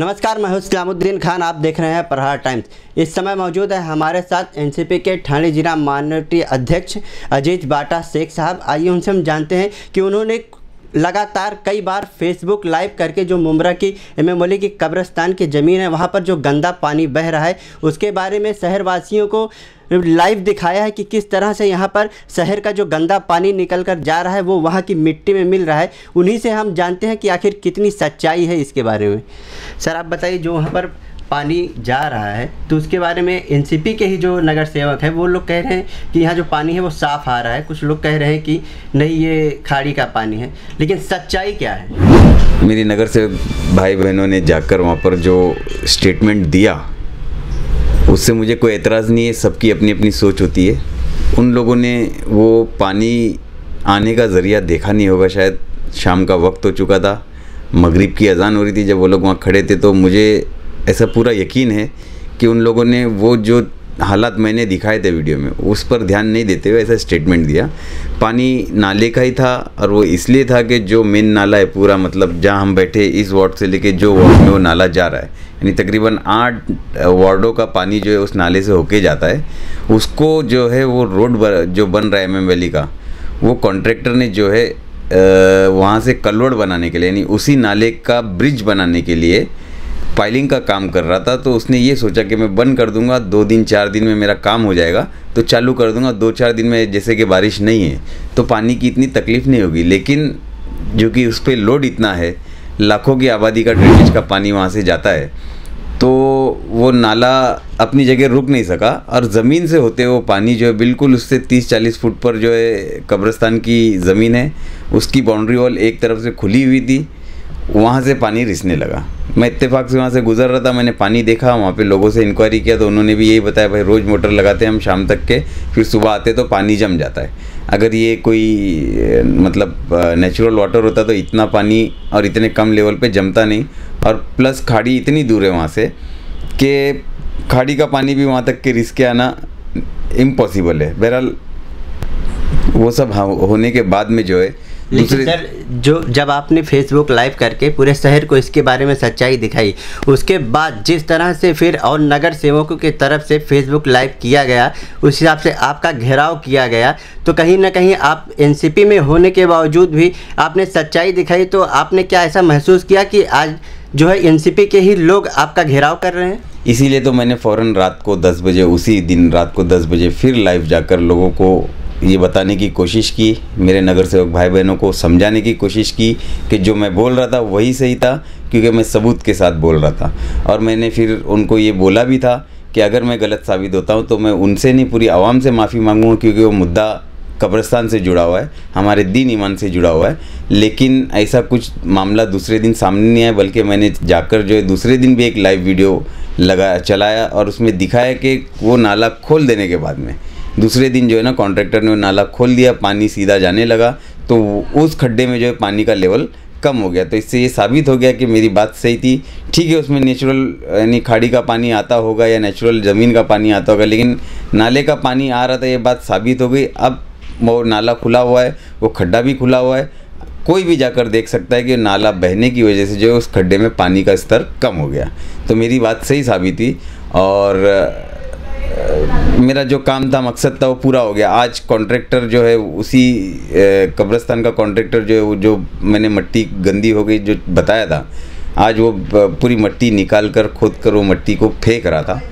नमस्कार, मैं हूँ इस्लामुद्दीन खान, आप देख रहे हैं प्रहार टाइम्स। इस समय मौजूद है हमारे साथ एनसीपी के ठाणे जिला माइनॉरिटी अध्यक्ष अजीत बाटा शेख साहब। आइए उनसे हम जानते हैं कि उन्होंने लगातार कई बार फेसबुक लाइव करके जो मुमरा की, एम की कब्रस्तान की ज़मीन है, वहाँ पर जो गंदा पानी बह रहा है, उसके बारे में शहरवासियों को लाइव दिखाया है कि किस तरह से यहाँ पर शहर का जो गंदा पानी निकल कर जा रहा है, वो वहाँ की मिट्टी में मिल रहा है। उन्हीं से हम जानते हैं कि आखिर कितनी सच्चाई है इसके बारे में। सर, आप बताइए, जो वहाँ पर पानी जा रहा है तो उसके बारे में एनसीपी के ही जो नगर सेवक है, वो लोग कह रहे हैं कि यहाँ जो पानी है, वो साफ़ आ रहा है। कुछ लोग कह रहे हैं कि नहीं, ये खाड़ी का पानी है, लेकिन सच्चाई क्या है? मेरी नगर सेवक भाई बहनों ने जाकर वहाँ पर जो स्टेटमेंट दिया उससे मुझे कोई एतराज़ नहीं है, सबकी अपनी अपनी सोच होती है। उन लोगों ने वो पानी आने का ज़रिया देखा नहीं होगा, शायद शाम का वक्त हो चुका था, मगरिब की अजान हो रही थी, जब वो लोग वहाँ खड़े थे तो मुझे ऐसा पूरा यकीन है कि उन लोगों ने वो जो हालात मैंने दिखाए थे वीडियो में, उस पर ध्यान नहीं देते हुए ऐसा स्टेटमेंट दिया। पानी नाले का ही था और वो इसलिए था कि जो मेन नाला है पूरा मतलब जहाँ हम बैठे इस वार्ड से लेके जो वार्ड में वो नाला जा रहा है, यानी तकरीबन आठ वार्डों का पानी जो है उस नाले से होके जाता है। उसको जो है वो रोड जो बन रहा है एम वैली का, वो कॉन्ट्रैक्टर ने जो है वहाँ से कलवड़ बनाने के लिए, यानी उसी नाले का ब्रिज बनाने के लिए फाइलिंग का काम कर रहा था तो उसने ये सोचा कि मैं बंद कर दूँगा, दो दिन, चार दिन में मेरा काम हो जाएगा तो चालू कर दूँगा, दो, चार दिन में जैसे कि बारिश नहीं है तो पानी की इतनी तकलीफ़ नहीं होगी। लेकिन जो कि उस पर लोड इतना है, लाखों की आबादी का ड्रेनेज का पानी वहाँ से जाता है तो वो नाला अपनी जगह रुक नहीं सका और ज़मीन से होते वो पानी जो है बिल्कुल उससे 30-40 फुट पर जो है कब्रस्तान की ज़मीन है, उसकी बाउंड्री वॉल एक तरफ़ से खुली हुई थी वहाँ से पानी रिसने लगा। मैं इत्तेफाक से वहाँ से गुजर रहा था, मैंने पानी देखा, वहाँ पे लोगों से इंक्वायरी किया तो उन्होंने भी यही बताया, भाई, रोज़ मोटर लगाते हैं हम शाम तक के, फिर सुबह आते तो पानी जम जाता है। अगर ये कोई मतलब नेचुरल वाटर होता तो इतना पानी और इतने कम लेवल पे जमता नहीं। और प्लस खाड़ी इतनी दूर है वहाँ से कि खाड़ी का पानी भी वहाँ तक के रिस के आना इम्पॉसिबल है। बहरहाल, वो सब होने के बाद में जो है लेकिन सर जो जब आपने फेसबुक लाइव करके पूरे शहर को इसके बारे में सच्चाई दिखाई उसके बाद जिस तरह से फिर और नगर सेवकों की तरफ़ से फेसबुक लाइव किया गया उस हिसाब से आपका घेराव किया गया तो कहीं ना कहीं आप एनसीपी में होने के बावजूद भी आपने सच्चाई दिखाई तो आपने क्या ऐसा महसूस किया कि आज जो है एनसीपी के ही लोग आपका घेराव कर रहे हैं? इसीलिए तो मैंने फ़ौरन रात को 10 बजे उसी दिन रात को 10 बजे फिर लाइव जाकर लोगों को ये बताने की कोशिश की, मेरे नगर सेवक भाई बहनों को समझाने की कोशिश की कि जो मैं बोल रहा था वही सही था, क्योंकि मैं सबूत के साथ बोल रहा था। और मैंने फिर उनको ये बोला भी था कि अगर मैं गलत साबित होता हूँ तो मैं उनसे नहीं, पूरी आवाम से माफ़ी मांगूँगा, क्योंकि वो मुद्दा कब्रस्तान से जुड़ा हुआ है, हमारे दीन ईमान से जुड़ा हुआ है। लेकिन ऐसा कुछ मामला दूसरे दिन सामने नहीं आया, बल्कि मैंने जाकर जो है दूसरे दिन भी एक लाइव वीडियो लगा, चलाया और उसमें दिखाया कि वो नाला खोल देने के बाद में। दूसरे दिन जो है ना कॉन्ट्रैक्टर ने नाला खोल दिया, पानी सीधा जाने लगा तो उस खड्डे में जो है पानी का लेवल कम हो गया। तो इससे ये साबित हो गया कि मेरी बात सही थी। ठीक है, उसमें नेचुरल यानी खाड़ी का पानी आता होगा या नेचुरल ज़मीन का पानी आता होगा, लेकिन नाले का पानी आ रहा था, ये बात साबित हो गई। अब वो नाला खुला हुआ है, वो खड्डा भी खुला हुआ है। कोई भी जाकर देख सकता है कि नाला बहने की वजह से जो है उस खड्डे में पानी का स्तर कम हो गया। तो मेरी बात सही साबित हुई और मेरा जो काम था, मकसद था, वो पूरा हो गया। आज कॉन्ट्रैक्टर जो है, उसी कब्रस्तान का कॉन्ट्रैक्टर जो है, वो, जो मैंने मट्टी गंदी हो गई, जो बताया था, आज वो पूरी मट्टी निकाल कर खोद कर वो मट्टी को फेंक रहा था।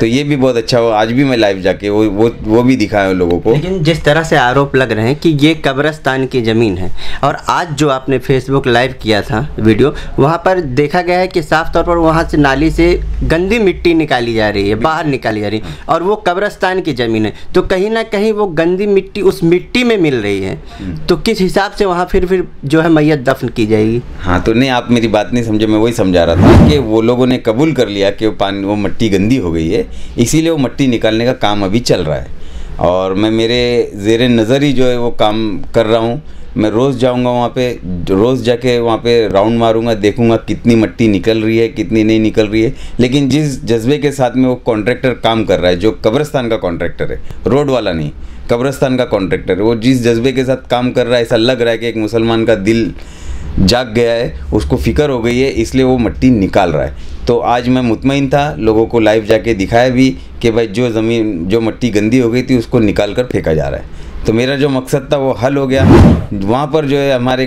तो ये भी बहुत अच्छा हुआ। आज भी मैं लाइव जाके वो वो वो भी दिखाया लोगों को। लेकिन जिस तरह से आरोप लग रहे हैं कि ये कब्रस्तान की ज़मीन है और आज जो आपने फेसबुक लाइव किया था वीडियो वहाँ पर देखा गया है कि साफ़ तौर पर वहाँ से नाली से गंदी मिट्टी निकाली जा रही है बाहर निकाली जा रही है और वो कब्रस्तान की ज़मीन है। तो कहीं ना कहीं वो गंदी मिट्टी उस मिट्टी में मिल रही है। तो किस हिसाब से वहाँ फिर फिर जो है मैयत दफन की जाएगी? हाँ तो नहीं आप मेरी बात नहीं समझे मैं वही समझा रहा था कि वो लोगों ने कबूल कर लिया कि वो पानी वो मट्टी गंदी हो गई है, इसीलिए वो मट्टी निकालने का काम अभी चल रहा है। और मैं मेरे ज़ेर नज़र ही जो है वो काम कर रहा हूँ। मैं रोज़ जाऊँगा वहाँ पे, रोज़ जाके वहाँ पे राउंड मारूँगा, देखूँगा कितनी मट्टी निकल रही है, कितनी नहीं निकल रही है। लेकिन जिस जज्बे के साथ में वो कॉन्ट्रैक्टर काम कर रहा है, जो कब्रस्तान का कॉन्ट्रैक्टर है, रोड वाला नहीं, कब्रस्तान का कॉन्ट्रैक्टर है, वो जिस जज्बे के साथ काम कर रहा है, ऐसा लग रहा है कि एक मुसलमान का दिल जाग गया है, उसको फ़िक्र हो गई है, इसलिए वो मट्टी निकाल रहा है। तो आज मैं मुतमिन था, लोगों को लाइव जाके दिखाया भी कि भाई जो ज़मीन, जो मट्टी गंदी हो गई थी, उसको निकाल कर फेंका जा रहा है। तो मेरा जो मकसद था, वो हल हो गया। वहाँ पर जो है, हमारे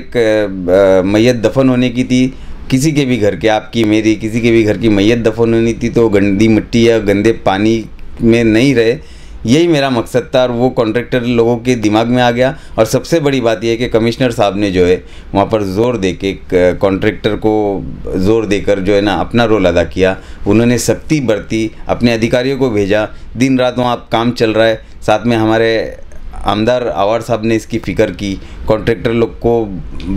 मैयत दफन होने की थी। किसी के भी घर के, आपकी, मेरी, किसी के भी घर की मैयत दफन होनी थी तो गंदी मिट्टी या गंदे पानी में नहीं रहे। यही मेरा मकसद था और वो कॉन्ट्रैक्टर लोगों के दिमाग में आ गया। और सबसे बड़ी बात यह है कि कमिश्नर साहब ने जो है, वहाँ पर ज़ोर दे के कॉन्ट्रैक्टर को ज़ोर देकर जो है ना, अपना रोल अदा किया। उन्होंने सख्ती बरती, अपने अधिकारियों को भेजा। दिन रात वहाँ काम चल रहा है। साथ में हमारे आमदार आवार साहब ने इसकी फ़िक्र की। कॉन्ट्रैक्टर लोग को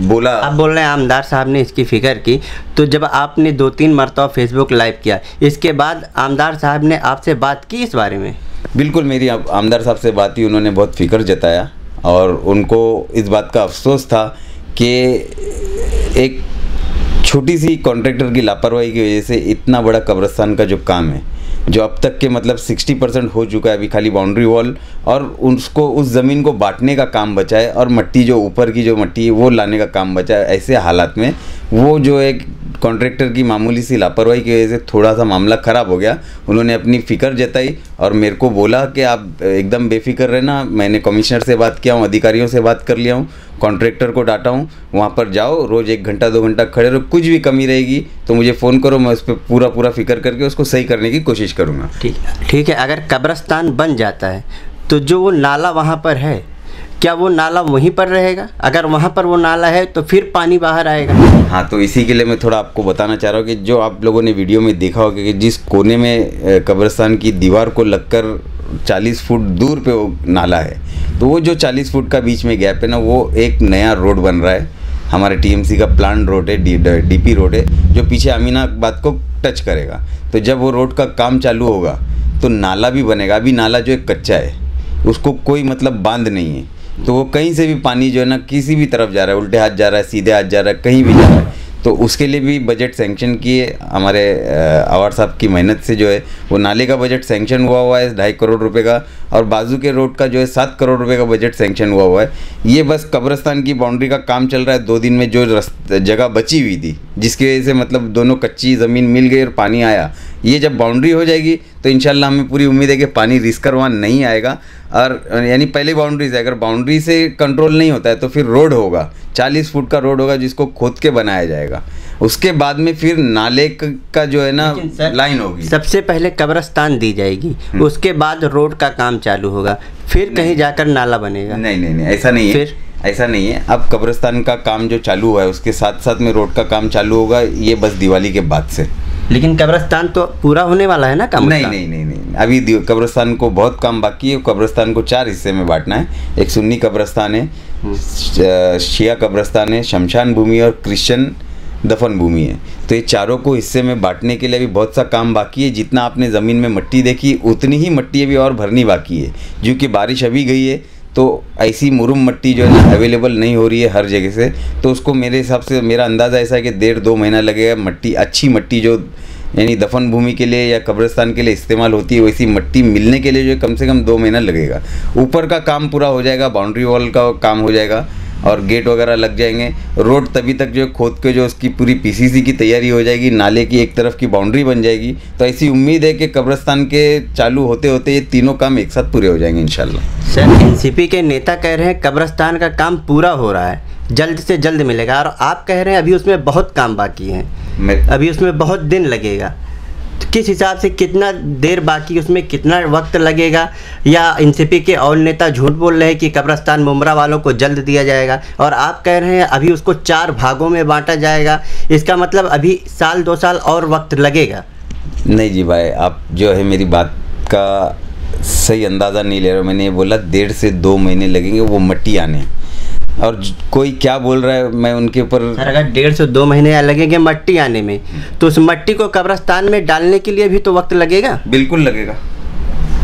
बोला आप बोल रहे हैं, आमदार साहब ने इसकी फ़िक्र की। तो जब आपने दो तीन मरतबा फेसबुक लाइव किया, इसके बाद आमदार साहब ने आपसे बात की इस बारे में? बिल्कुल मेरी आमदार साहब से बात हुई, उन्होंने बहुत फ़िक्र जताया और उनको इस बात का अफसोस था कि एक छोटी सी कॉन्ट्रैक्टर की लापरवाही की वजह से इतना बड़ा कब्रस्तान का जो काम है, जो अब तक के मतलब 60 परसेंट हो चुका है, अभी खाली बाउंड्री वॉल और उसको, उस ज़मीन को बांटने का काम बचा है और मट्टी जो ऊपर की जो मट्टी है, वो लाने का काम बचा है, ऐसे हालात में वो जो एक कॉन्ट्रैक्टर की मामूली सी लापरवाही की वजह से थोड़ा सा मामला ख़राब हो गया। उन्होंने अपनी फ़िक्र जताई और मेरे को बोला कि आप एकदम बेफिक्र रहना, मैंने कमिश्नर से बात किया हूँ, अधिकारियों से बात कर लिया हूँ कॉन्ट्रैक्टर को डाटा हूँ, वहाँ पर जाओ, रोज़ एक घंटा, दो घंटा खड़े रहो, कुछ भी कमी रहेगी तो मुझे फ़ोन करो, मैं उस पर पूरा पूरा फ़िक्र करके उसको सही करने की कोशिश करूँगा। ठीक ठीक है, अगर कब्रस्तान बन जाता है तो जो वो नाला वहाँ पर है क्या वो नाला वहीं पर रहेगा? अगर वहाँ पर वो नाला है तो फिर पानी बाहर आएगा। हाँ तो इसी के लिए मैं थोड़ा आपको बताना चाह रहा हूँ कि जो आप लोगों ने वीडियो में देखा होगा कि जिस कोने में कब्रस्तान की दीवार को लगकर 40 फुट दूर पे वो नाला है तो वो जो 40 फुट का बीच में गैप है ना, वो एक नया रोड बन रहा है। हमारे टीएमसी का प्लान रोड है, डी डीपी रोड है, जो पीछे अमीनाबाद को टच करेगा। तो जब वो रोड का काम चालू होगा तो नाला भी बनेगा। अभी नाला जो एक कच्चा है, उसको कोई मतलब बाँध नहीं है। तो वो कहीं से भी पानी जो है ना, किसी भी तरफ़ जा रहा है, उल्टे हाथ जा रहा है, सीधे हाथ जा रहा है, कहीं भी जा रहा है तो उसके लिए भी बजट सेंक्शन किए हमारे आवार साहब की मेहनत से जो है, वो नाले का बजट सेंक्शन हुआ हुआ है, ढाई करोड़ रुपए का, और बाजू के रोड का जो है, सात करोड़ रुपए का बजट सेंक्शन हुआ हुआ है। ये बस कब्रस्तान की बाउंड्री का काम चल रहा है, दो दिन में जो जगह बची हुई थी, जिसकी वजह से मतलब दोनों कच्ची ज़मीन मिल गई और पानी आया। ये जब बाउंड्री हो जाएगी तो इंशाल्लाह हमें पूरी उम्मीद है कि पानी रिस्कर वहाँ नहीं आएगा। और यानी पहले बाउंड्री से अगर बाउंड्री से कंट्रोल नहीं होता है तो फिर रोड होगा। चालीस फुट का रोड होगा जिसको खोद के बनाया जाएगा। उसके बाद में फिर नाले का जो है ना लाइन होगी। सबसे पहले कब्रस्तान दी जाएगी। हम्म। उसके बाद रोड का काम चालू होगा। फिर कहीं जाकर नाला बनेगा। नहीं नहीं नहीं ऐसा नहीं है। फिर? ऐसा नहीं है। अब कब्रस्तान का काम जो चालू हुआ है उसके साथ साथ में रोड का काम चालू होगा ये बस दिवाली के बाद से। लेकिन कब्रस्तान तो पूरा होने वाला है ना काम नहीं नहीं नहीं नहीं अभी कब्रस्तान को बहुत काम बाकी है। कब्रस्तान को चार हिस्से में बांटना है। एक सुन्नी कब्रस्तान है हम्म। शिया कब्रस्तान है शमशान भूमि और क्रिश्चियन दफन भूमि है। तो ये चारों को हिस्से में बांटने के लिए अभी बहुत सा काम बाकी है। जितना आपने ज़मीन में मट्टी देखी उतनी ही मट्टी अभी और भरनी बाकी है। क्योंकि बारिश अभी गई है तो ऐसी मुरुम मट्टी जो है ना अवेलेबल नहीं हो रही है हर जगह से तो उसको मेरे हिसाब से, मेरा अंदाज़ा ऐसा है कि डेढ़ दो महीना लगेगा मट्टी, अच्छी मट्टी जो, यानी दफन भूमि के लिए या कब्रिस्तान के लिए इस्तेमाल होती है, वैसी मट्टी मिलने के लिए जो कम से कम दो महीना लगेगा। ऊपर का काम पूरा हो जाएगा बाउंड्री वॉल का काम हो जाएगा और गेट वगैरह लग जाएँगे। रोड तभी तक जो खोद के जो उसकी पूरी पीसीसी की तैयारी हो जाएगी नाले की एक तरफ़ की बाउंड्री बन जाएगी। तो ऐसी उम्मीद है कि कब्रस्तान के चालू होते होते ये तीनों काम एक साथ पूरे हो जाएँगे इंशाल्लाह। सर एनसीपी के नेता कह रहे हैं कब्रस्तान का काम पूरा हो रहा है। जल्द से जल्द मिलेगा और आप कह रहे हैं अभी उसमें बहुत काम बाकी है। अभी उसमें बहुत दिन लगेगा। किस हिसाब से कितना देर बाकी उसमें कितना वक्त लगेगा? या एनसीपी के और नेता झूठ बोल रहे हैं कि कब्रस्तान मुमरा वालों को जल्द दिया जाएगा? और आप कह रहे हैं अभी उसको चार भागों में बांटा जाएगा। इसका मतलब अभी साल, दो साल और वक्त लगेगा। नहीं जी भाई, आप जो है मेरी बात का सही अंदाज़ा नहीं ले रहे मैंने बोला डेढ़ से दो महीने लगेंगे, वो मट्टी आने। और कोई क्या बोल रहा है मैं उनके ऊपर अगर डेढ़ से दो महीने लगेंगे मट्टी आने में तो उस मट्टी को कब्रस्तान में डालने के लिए भी तो वक्त लगेगा? बिल्कुल लगेगा।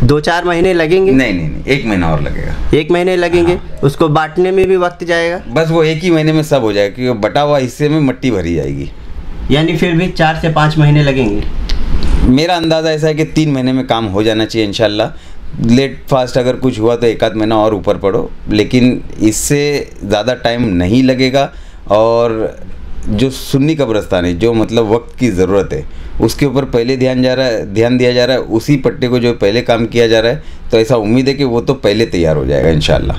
दो चार महीने लगेंगे? नहीं नहीं नहीं एक महीना और लगेगा। एक महीने लगेंगे? हाँ। उसको बांटने में भी वक्त जाएगा? बस वो एक ही महीने में सब हो जाएगा क्योंकि बटा हुआ हिस्से में मट्टी भरी जाएगी। यानी फिर भी चार से पाँच महीने लगेंगे? मेरा अंदाज़ा ऐसा है कि तीन महीने में काम हो जाना चाहिए इनशाला लेट फास्ट अगर कुछ हुआ तो एक आध महीना और ऊपर पड़ो लेकिन इससे ज़्यादा टाइम नहीं लगेगा और जो सुन्नी कब्रस्तान है, जो मतलब वक्त की ज़रूरत है, उसके ऊपर पहले ध्यान जा रहा है, ध्यान दिया जा रहा है, उसी पट्टे को जो पहले काम किया जा रहा है तो ऐसा उम्मीद है कि वो तो पहले तैयार हो जाएगा इन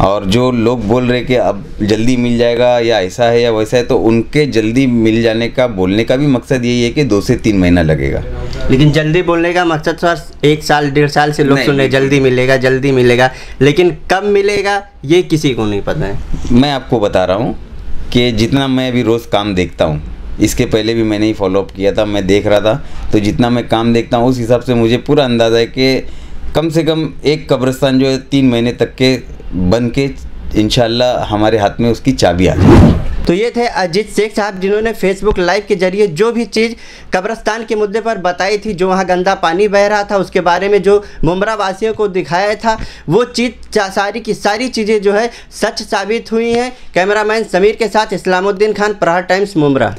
और जो लोग बोल रहे कि अब जल्दी मिल जाएगा या ऐसा है या वैसा है तो उनके जल्दी मिल जाने का, बोलने का भी मकसद यही है कि दो से तीन महीना लगेगा। लेकिन जल्दी बोलने का मकसद सर एक साल डेढ़ साल से लोग सुन रहे जल्दी मिलेगा जल्दी मिलेगा लेकिन कब मिलेगा ये किसी को नहीं पता है। मैं आपको बता रहा हूँ कि जितना मैं अभी रोज़ काम देखता हूँ इसके पहले भी मैंने ही फॉलोअप किया था मैं देख रहा था तो जितना मैं काम देखता हूँ उस हिसाब से मुझे पूरा अंदाज़ा है कि कम से कम एक कब्रिस्तान जो है तीन महीने तक के बन के इंशाल्लाह हमारे हाथ में उसकी चाबी आ जाएगी। तो ये थे अजीत शेख साहब जिन्होंने फेसबुक लाइव के ज़रिए जो भी चीज़ कब्रस्तान के मुद्दे पर बताई थी, जो वहाँ गंदा पानी बह रहा था, उसके बारे में जो मुमरा वासियों को दिखाया था, वो चीज़ सारी की सारी चीज़ें जो है सच साबित हुई हैं। कैमरामैन समीर के साथ इस्लामुद्दीन खान प्रहार टाइम्स मुमरा